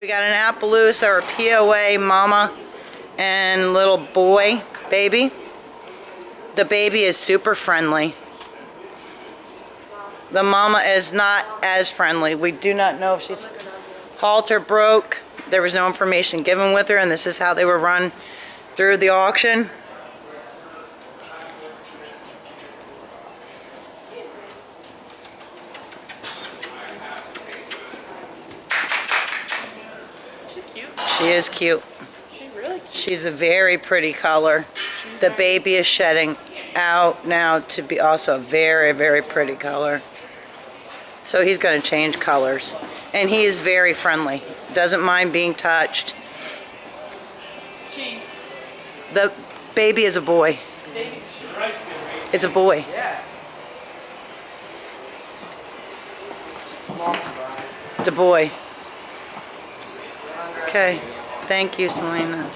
We got an Appaloosa or POA mama and little boy, baby. The baby is super friendly. The mama is not as friendly. We do not know if she's halter broke. There was no information given with her and this is how they were run through the auction. She cute. She is cute. She really cute. She's a very pretty color. The baby is shedding out now to be also a very, very pretty color. So he's going to change colors. And he is very friendly. Doesn't mind being touched. She. The baby is a boy. Baby. It's a boy. Yeah. It's a boy. Okay. Thank you, Selena.